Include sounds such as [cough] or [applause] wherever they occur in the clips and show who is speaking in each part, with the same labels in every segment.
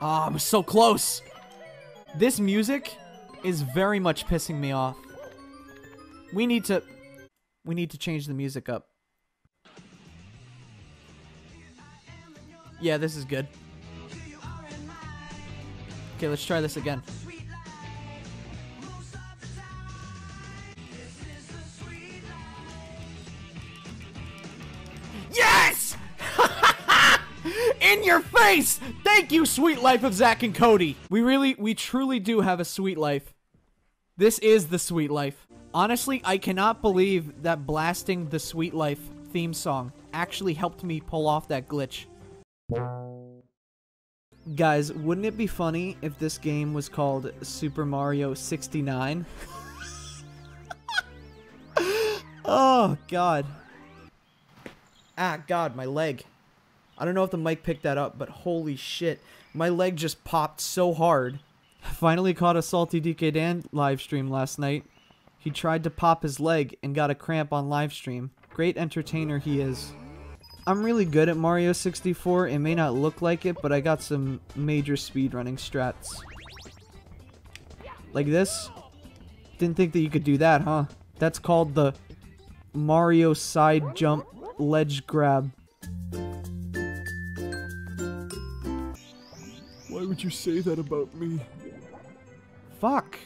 Speaker 1: Oh, I'm so close. This music is very much pissing me off. We need to... We need to change the music up. Yeah, this is good. Okay, let's try this again. Yes! [laughs] In your face! Thank you, Suite Life of Zack and Cody. We really, we truly do have a sweet life. This is the sweet life. Honestly, I cannot believe that blasting the sweet life theme song actually helped me pull off that glitch. Guys, wouldn't it be funny if this game was called Super Mario 69? [laughs] oh, God. Ah, God, my leg. I don't know if the mic picked that up, but holy shit. My leg just popped so hard. Finally caught a Salty DK Dan live stream last night. He tried to pop his leg and got a cramp on live stream. Great entertainer he is. I'm really good at Mario 64. It may not look like it, but I got some major speedrunning strats. Like this. Didn't think that you could do that, huh? That's called the Mario side jump ledge grab.
Speaker 2: Would you say that about me?
Speaker 1: Fuck.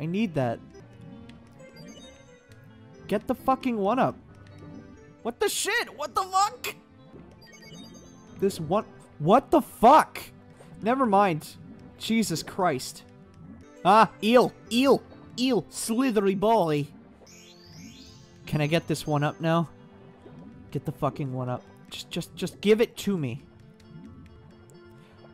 Speaker 1: I need that. Get the fucking one up. What the shit? What the fuck? This one. What the fuck? Never mind. Jesus Christ. Ah, eel, eel, eel, slithery boy. Can I get this one up now? Get the fucking one up. Just, just, just give it to me.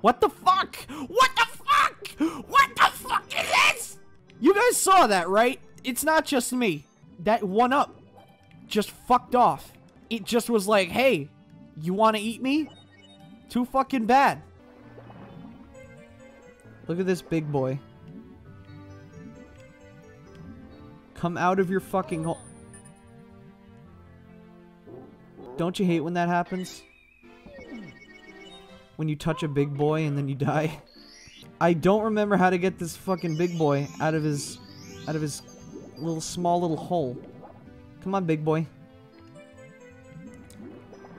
Speaker 1: What the fuck? What the fuck? What the fuck is this? You guys saw that, right? It's not just me. That one up just fucked off. It just was like, hey, you want to eat me? Too fucking bad. Look at this big boy. Come out of your fucking hole. Don't you hate when that happens? When you touch a big boy and then you die? [laughs] I don't remember how to get this fucking big boy out of his out of his little small little hole. Come on, big boy.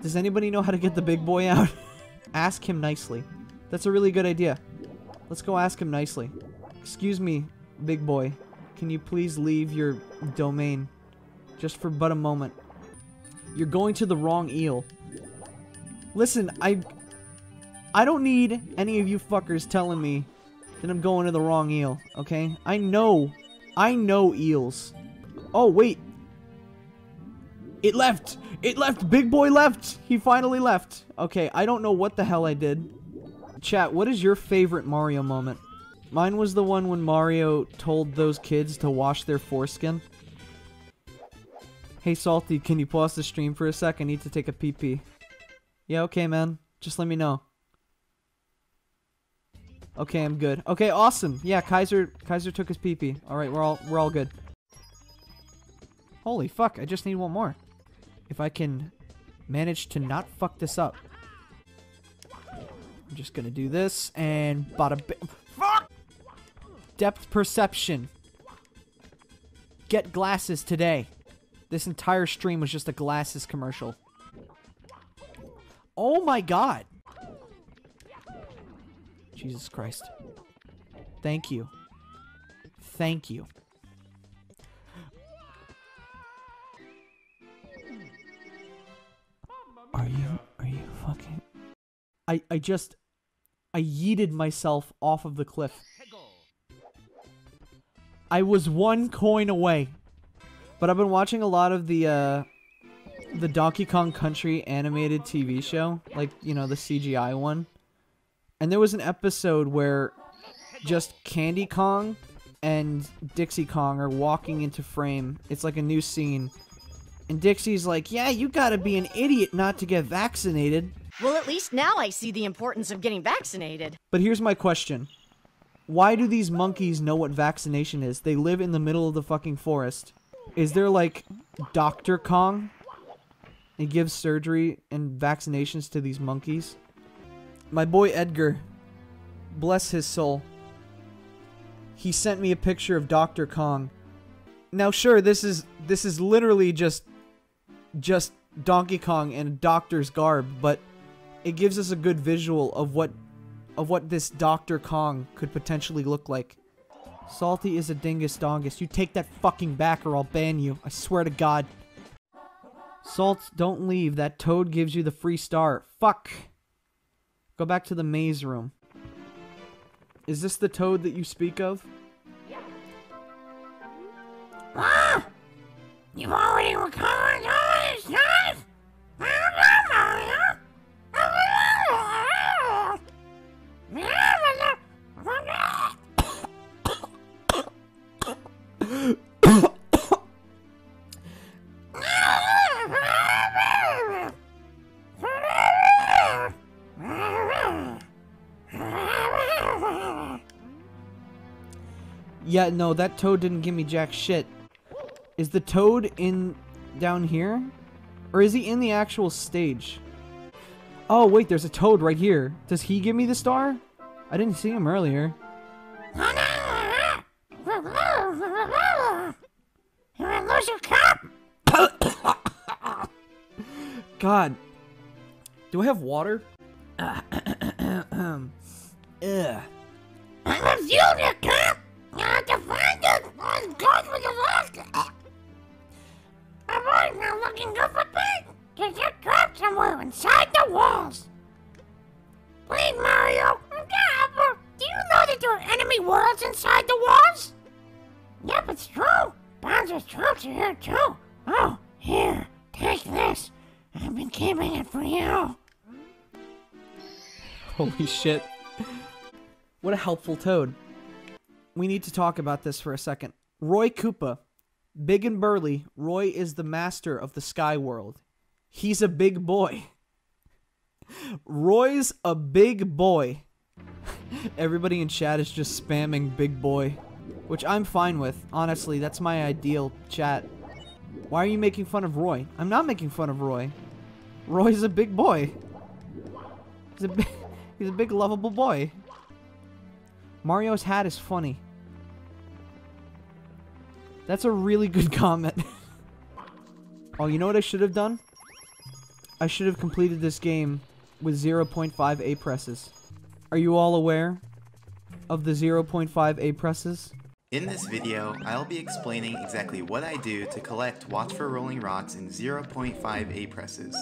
Speaker 1: Does anybody know how to get the big boy out? [laughs] ask him nicely. That's a really good idea. Let's go ask him nicely. Excuse me, big boy. Can you please leave your domain? Just for but a moment. You're going to the wrong eel. Listen, I... I don't need any of you fuckers telling me that I'm going to the wrong eel, okay? I know. I know eels. Oh, wait. It left! It left! Big boy left! He finally left. Okay, I don't know what the hell I did. Chat, what is your favorite Mario moment? Mine was the one when Mario told those kids to wash their foreskin. Hey Salty, can you pause the stream for a sec? I need to take a pee pee. Yeah, okay man. Just let me know. Okay, I'm good. Okay, awesome. Yeah, Kaiser Kaiser took his pee pee. Alright, we're all we're all good. Holy fuck, I just need one more. If I can manage to not fuck this up. I'm just gonna do this and bada bi- Fuck! Depth perception. Get glasses today. This entire stream was just a glasses commercial. Oh my god. Jesus Christ. Thank you. Thank you. Are you are you fucking I I just I yeeted myself off of the cliff. I was one coin away. But I've been watching a lot of the uh the Donkey Kong Country animated TV show, like, you know, the CGI one. And there was an episode where just Candy Kong and Dixie Kong are walking into frame. It's like a new scene. And Dixie's like, "Yeah, you got to be an idiot not to get vaccinated."
Speaker 3: Well, at least now I see the importance of getting vaccinated.
Speaker 1: But here's my question. Why do these monkeys know what vaccination is? They live in the middle of the fucking forest. Is there like Dr. Kong? He gives surgery and vaccinations to these monkeys. My boy Edgar bless his soul, he sent me a picture of Dr. Kong. Now sure, this is this is literally just just Donkey Kong in a doctor's garb, but it gives us a good visual of what of what this Dr. Kong could potentially look like. Salty is a dingus dongus. You take that fucking back or I'll ban you. I swear to God. Salt, don't leave. That toad gives you the free star. Fuck. Go back to the maze room. Is this the toad that you speak of?
Speaker 4: Ah! You've already recovered
Speaker 1: Yeah, no, that toad didn't give me jack shit. Is the toad in down here? Or is he in the actual stage? Oh, wait, there's a toad right here. Does he give me the star? I didn't see him earlier.
Speaker 4: You're a loser cop!
Speaker 1: God. Do I have water? [coughs] [coughs] Ugh.
Speaker 4: I'm a future cop! You have I was for the lost! I'm now looking good for bait! There's a trap somewhere inside the walls! Please, Mario! Gonna Do you know that there are enemy worlds inside the walls? Yep, it's true! Bowser's troops are here too! Oh, here, take this! I've been keeping it for you!
Speaker 1: Holy shit. What a helpful toad. We need to talk about this for a second. Roy Koopa. Big and burly, Roy is the master of the sky world. He's a big boy. [laughs] Roy's a big boy. [laughs] Everybody in chat is just spamming big boy, which I'm fine with. Honestly, that's my ideal chat. Why are you making fun of Roy? I'm not making fun of Roy. Roy's a big boy. He's a big, [laughs] he's a big lovable boy. Mario's hat is funny. That's a really good [laughs] comment. oh, you know what I should have done? I should have completed this game with 0.5 A presses. Are you all aware of the 0.5 A presses?
Speaker 5: In this video, I'll be explaining exactly what I do to collect Watch for Rolling Rocks in 0.5 A presses.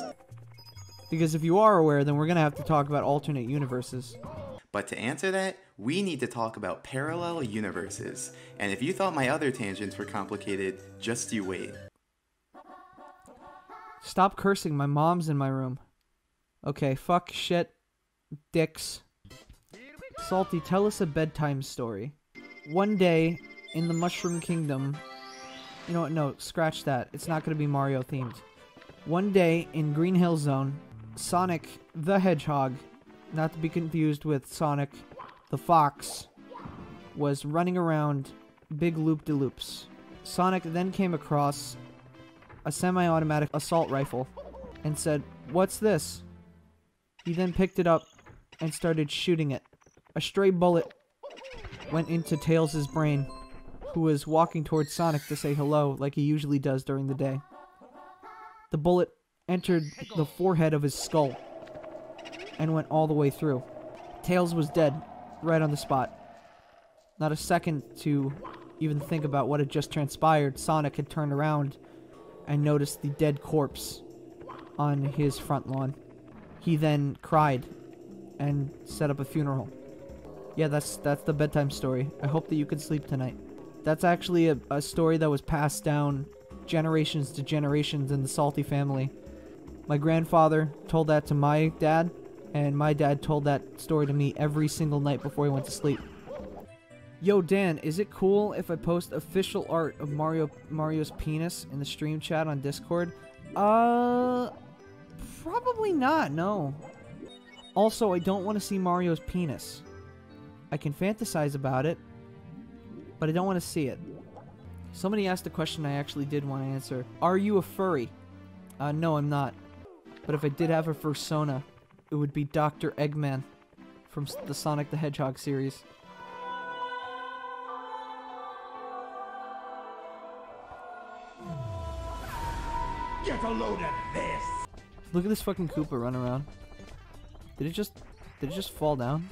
Speaker 1: Because if you are aware, then we're going to have to talk about alternate universes.
Speaker 5: But to answer that, we need to talk about parallel universes. And if you thought my other tangents were complicated, just you wait.
Speaker 1: Stop cursing, my mom's in my room. Okay, fuck, shit, dicks. Salty, tell us a bedtime story. One day, in the Mushroom Kingdom... You know what, no, scratch that. It's not to be Mario themed. One day, in Green Hill Zone, Sonic the Hedgehog, not to be confused with Sonic the Fox, was running around big loop-de-loops. Sonic then came across a semi-automatic assault rifle and said, What's this? He then picked it up and started shooting it. A stray bullet went into Tails' brain, who was walking towards Sonic to say hello like he usually does during the day. The bullet entered the forehead of his skull and went all the way through. Tails was dead, right on the spot. Not a second to even think about what had just transpired, Sonic had turned around and noticed the dead corpse on his front lawn. He then cried and set up a funeral. Yeah, that's that's the bedtime story. I hope that you can sleep tonight. That's actually a, a story that was passed down generations to generations in the Salty family. My grandfather told that to my dad, and my dad told that story to me every single night before he went to sleep. Yo, Dan, is it cool if I post official art of Mario Mario's penis in the stream chat on Discord? Uh, probably not, no. Also, I don't want to see Mario's penis. I can fantasize about it, but I don't want to see it. Somebody asked a question I actually did want to answer. Are you a furry? Uh, no, I'm not. But if I did have a fursona, it would be Dr. Eggman from the Sonic the Hedgehog series.
Speaker 6: Get a load of this!
Speaker 1: Look at this fucking Koopa run around. Did it just did it just fall down?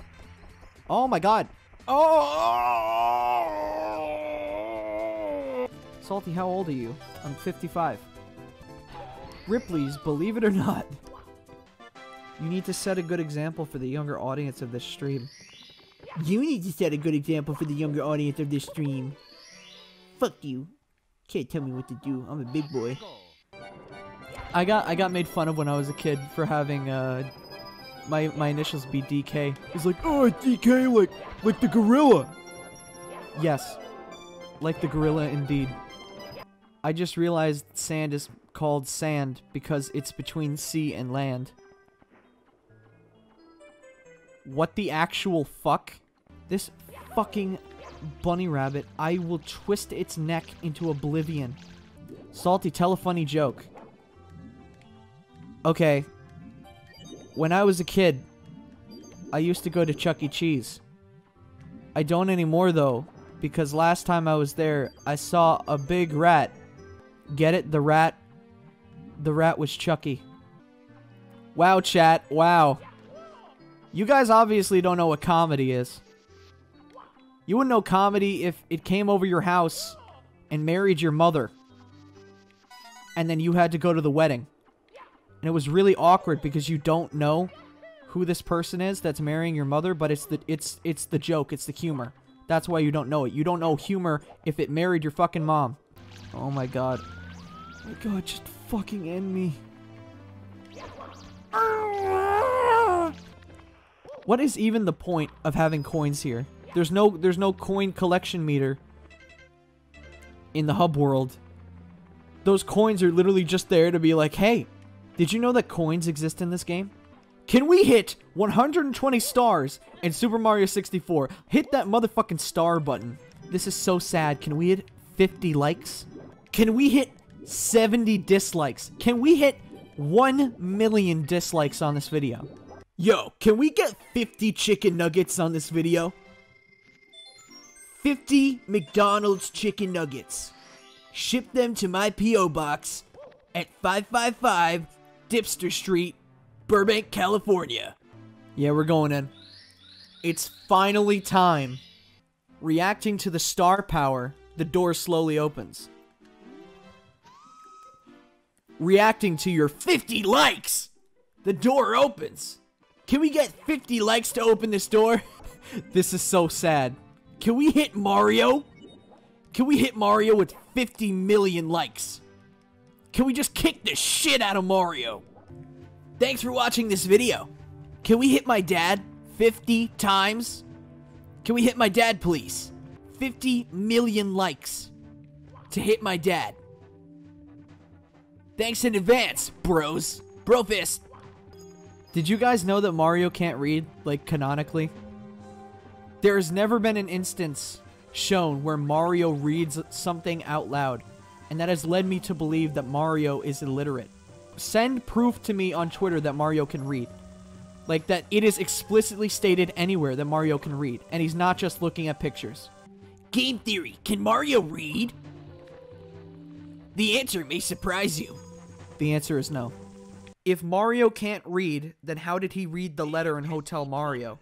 Speaker 1: Oh my god. Oh! Salty, how old are you? I'm 55. Ripley's, believe it or not. You need to set a good example for the younger audience of this stream. You need to set a good example for the younger audience of this stream. Fuck you. Can't tell me what to do. I'm a big boy. I got I got made fun of when I was a kid for having uh my my initials be DK.
Speaker 2: He's like, oh, DK, like, like the gorilla.
Speaker 1: Yes. Like the gorilla indeed. I just realized sand is called sand because it's between sea and land. What the actual fuck? This fucking bunny rabbit, I will twist its neck into oblivion. Salty, tell a funny joke. Okay. When I was a kid, I used to go to Chuck E. Cheese. I don't anymore though, because last time I was there, I saw a big rat. Get it? The rat. The rat was Chucky. Wow, chat. Wow. You guys obviously don't know what comedy is. You wouldn't know comedy if it came over your house and married your mother. And then you had to go to the wedding. And it was really awkward because you don't know who this person is that's marrying your mother, but it's the it's it's the joke, it's the humor. That's why you don't know it. You don't know humor if it married your fucking mom. Oh my god.
Speaker 2: Oh My god, just fucking end me.
Speaker 1: What is even the point of having coins here? There's no there's no coin collection meter in the hub world. Those coins are literally just there to be like, "Hey, did you know that coins exist in this game?" Can we hit 120 stars in Super Mario 64? Hit that motherfucking star button. This is so sad. Can we hit 50 likes? Can we hit 70 dislikes? Can we hit 1 million dislikes on this video? Yo, can we get 50 chicken nuggets on this video? 50 McDonald's chicken nuggets. Ship them to my P.O. box at 555 Dipster Street, Burbank, California. Yeah, we're going in. It's finally time. Reacting to the star power, the door slowly opens. Reacting to your 50 likes, the door opens. Can we get 50 likes to open this door? [laughs] this is so sad. Can we hit Mario? Can we hit Mario with 50 million likes? Can we just kick the shit out of Mario? Thanks for watching this video. Can we hit my dad 50 times? Can we hit my dad, please? 50 million likes to hit my dad. Thanks in advance, bros. Bro fist. Did you guys know that Mario can't read, like, canonically? There has never been an instance shown where Mario reads something out loud, and that has led me to believe that Mario is illiterate. Send proof to me on Twitter that Mario can read. Like, that it is explicitly stated anywhere that Mario can read, and he's not just looking at pictures. Game theory, can Mario read? The answer may surprise you. The answer is no. If Mario can't read, then how did he read the letter in Hotel Mario?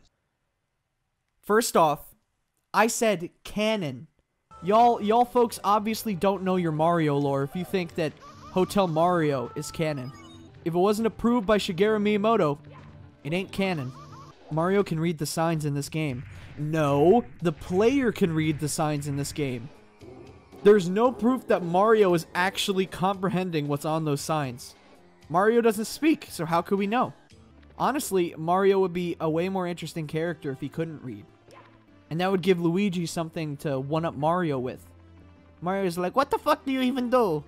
Speaker 1: First off, I said canon. Y'all y'all folks obviously don't know your Mario lore if you think that Hotel Mario is canon. If it wasn't approved by Shigeru Miyamoto, it ain't canon. Mario can read the signs in this game. No, the player can read the signs in this game. There's no proof that Mario is actually comprehending what's on those signs. Mario doesn't speak, so how could we know? Honestly, Mario would be a way more interesting character if he couldn't read. And that would give Luigi something to one-up Mario with. Mario's like, what the fuck do you even do?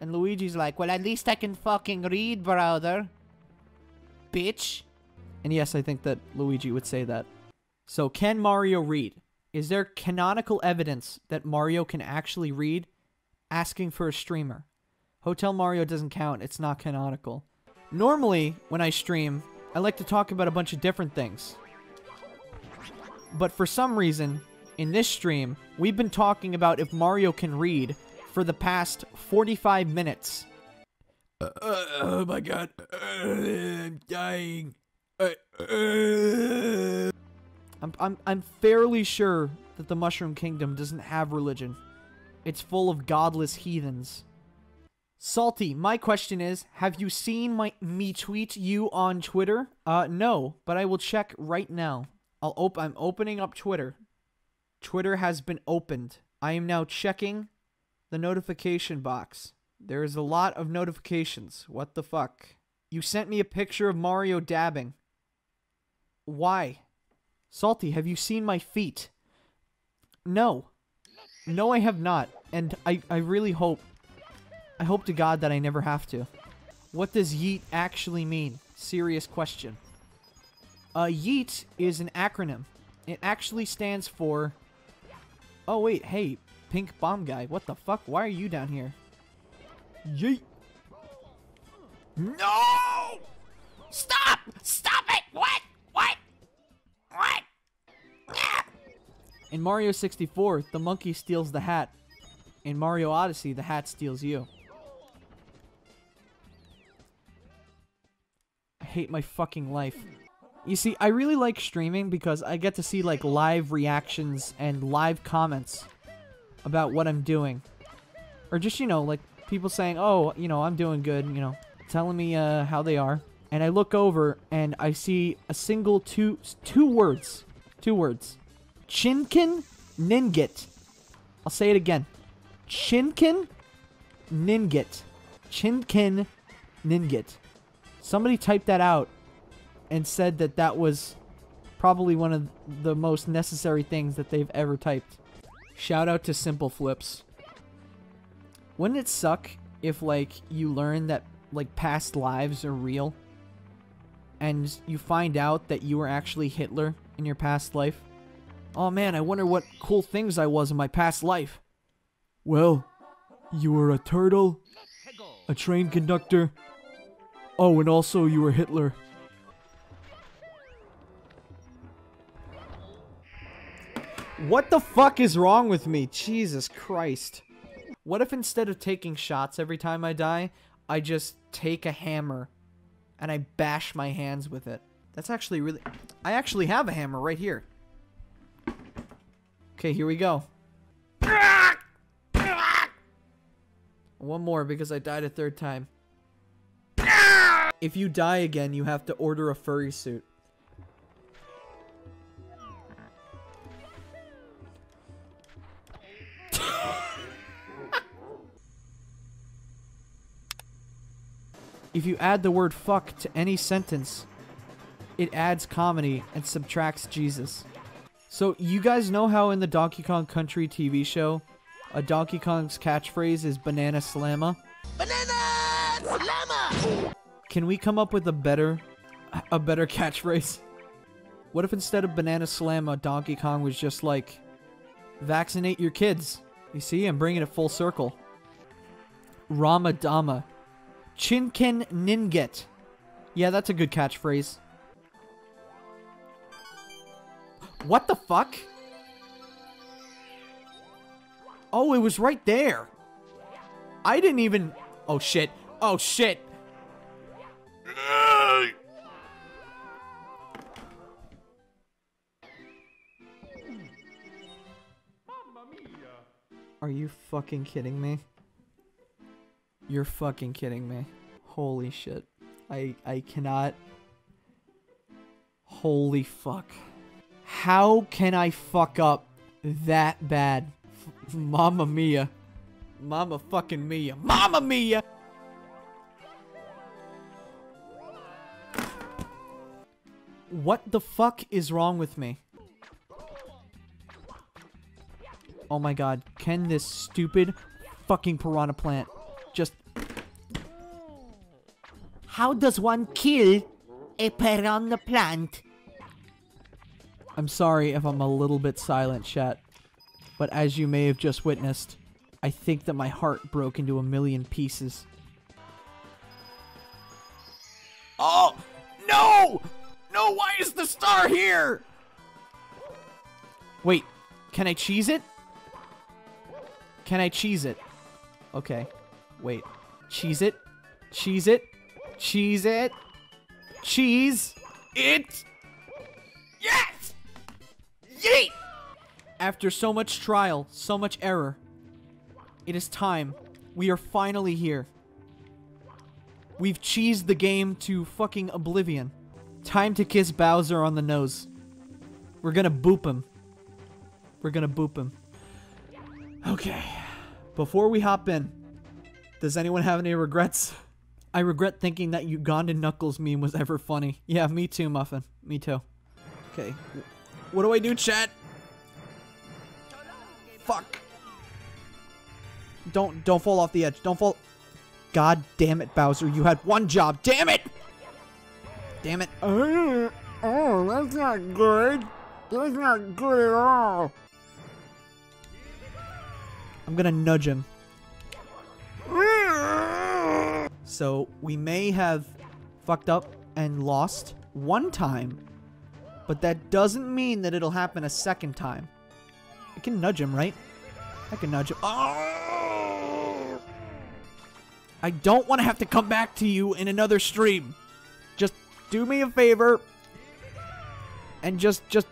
Speaker 1: And Luigi's like, well, at least I can fucking read, brother. Bitch. And yes, I think that Luigi would say that. So, can Mario read? Is there canonical evidence that Mario can actually read? Asking for a streamer. Hotel Mario doesn't count, it's not canonical. Normally, when I stream, I like to talk about a bunch of different things. But for some reason, in this stream, we've been talking about if Mario can read for the past 45 minutes.
Speaker 2: Uh, oh my god. Uh, I'm dying. Uh, uh.
Speaker 1: I'm, I'm, I'm fairly sure that the Mushroom Kingdom doesn't have religion. It's full of godless heathens. Salty, my question is, have you seen my me tweet you on Twitter? Uh, no, but I will check right now. I'll op- I'm opening up Twitter. Twitter has been opened. I am now checking the notification box. There is a lot of notifications. What the fuck? You sent me a picture of Mario dabbing. Why? Salty, have you seen my feet? No. No, I have not. And I, I really hope, I hope to God that I never have to. What does yeet actually mean? Serious question. Uh, yeet is an acronym. It actually stands for... Oh, wait, hey, pink bomb guy. What the fuck? Why are you down here?
Speaker 2: Yeet.
Speaker 4: No! Stop! Stop it! What? What? What?
Speaker 1: In Mario 64, the monkey steals the hat. In Mario Odyssey, the hat steals you. Hate my fucking life. You see, I really like streaming because I get to see like live reactions and live comments about what I'm doing. Or just, you know, like people saying, "Oh, you know, I'm doing good," you know, telling me uh how they are. And I look over and I see a single two two words. Two words. Chinkin Ningit. I'll say it again. Chinkin Ningit. Chinkin Ningit. Somebody typed that out and said that that was probably one of the most necessary things that they've ever typed. Shout out to Simple Flips. Wouldn't it suck if like you learn that like past lives are real and you find out that you were actually Hitler in your past life? Oh man, I wonder what cool things I was in my past life.
Speaker 2: Well, you were a turtle, a train conductor. Oh, and also you were Hitler.
Speaker 1: What the fuck is wrong with me? Jesus Christ. What if instead of taking shots every time I die, I just take a hammer and I bash my hands with it? That's actually really... I actually have a hammer right here. Okay, here we go. One more because I died a third time. If you die again, you have to order a furry suit. [laughs] If you add the word fuck to any sentence, it adds comedy and subtracts Jesus. So, you guys know how in the Donkey Kong Country TV show, a Donkey Kong's catchphrase is Banana Slamma?
Speaker 4: Banana Slamma!
Speaker 1: Can we come up with a better a better catchphrase? What if instead of Banana Slamma, uh, Donkey Kong was just like vaccinate your kids? You see, I'm bringing it full circle. Ramadama. Chinken Ninget. Yeah, that's a good catchphrase. What the fuck? Oh, it was right there. I didn't even... Oh, shit. Oh, shit. Are you fucking kidding me? You're fucking kidding me. Holy shit. I I cannot Holy fuck. How can I fuck up that bad? F- mia. Mama fucking mia. Mamma mia! What the fuck is wrong with me? Oh my god, can this stupid fucking piranha plant just...
Speaker 7: How does one kill a piranha plant?
Speaker 1: I'm sorry if I'm a little bit silent, chat. But as you may have just witnessed, I think that my heart broke into a million pieces.
Speaker 2: Oh! No! No, why is the star here?
Speaker 1: Wait, can I cheese it? Can I cheese it? Okay. Wait. Cheese it? Cheese it? Cheese it? Cheese it? Yes! Yeet! After so much trial, so much error, it is time. We are finally here. We've cheesed the game to fucking oblivion. Time to kiss Bowser on the nose. We're gonna boop him. We're gonna boop him. Okay. Before we hop in, does anyone have any regrets? I regret thinking that Ugandan Knuckles meme was ever funny. Yeah, me too, Muffin. Me too. Okay. What do I do, chat? Fuck. Don't don't fall off the edge. Don't fall. God damn it, Bowser. You had one job. Damn it! Damn it.
Speaker 7: Oh, that's not good. That's not good at all.
Speaker 1: I'm gonna nudge him. [laughs] So we may have fucked up and lost one time, but that doesn't mean that it'll happen a second time. I can nudge him, right? I can nudge him. Oh! I don't want to have to come back to you in another stream. Do me a favor and just just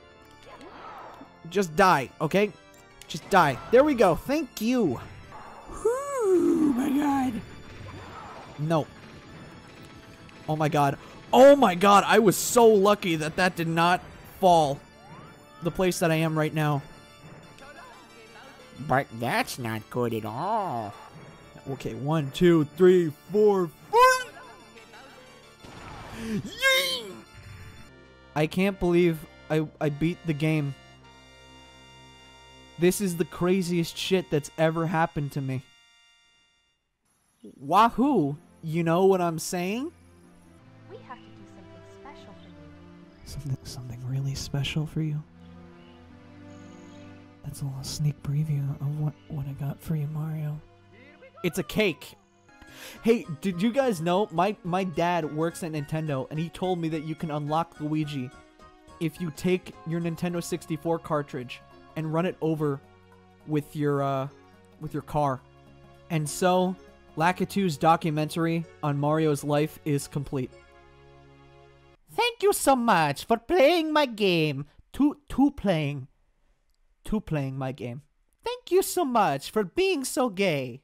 Speaker 1: just die, okay? Just die. There we go. Thank you. Whew, my god. No. Oh my god. Oh my god. I was so lucky that that did not fall. The place that I am right now.
Speaker 7: But that's not good at all.
Speaker 1: Okay, one, two, three, four, five. I can't believe I, I beat the game. This is the craziest shit that's ever happened to me. Wahoo! You know what I'm saying?
Speaker 8: We have to do something special for you.
Speaker 1: Something something really special for you. That's a little sneak preview of what, what I got for you, Mario. It's a cake. Hey, did you guys know my my dad works at Nintendo and he told me that you can unlock Luigi if you take your Nintendo 64 cartridge and run it over with your uh with your car. And so Lakitu's documentary on Mario's life is complete.
Speaker 7: Thank you so much for playing my game.
Speaker 1: To to playing to playing my game.
Speaker 7: Thank you so much for being so gay.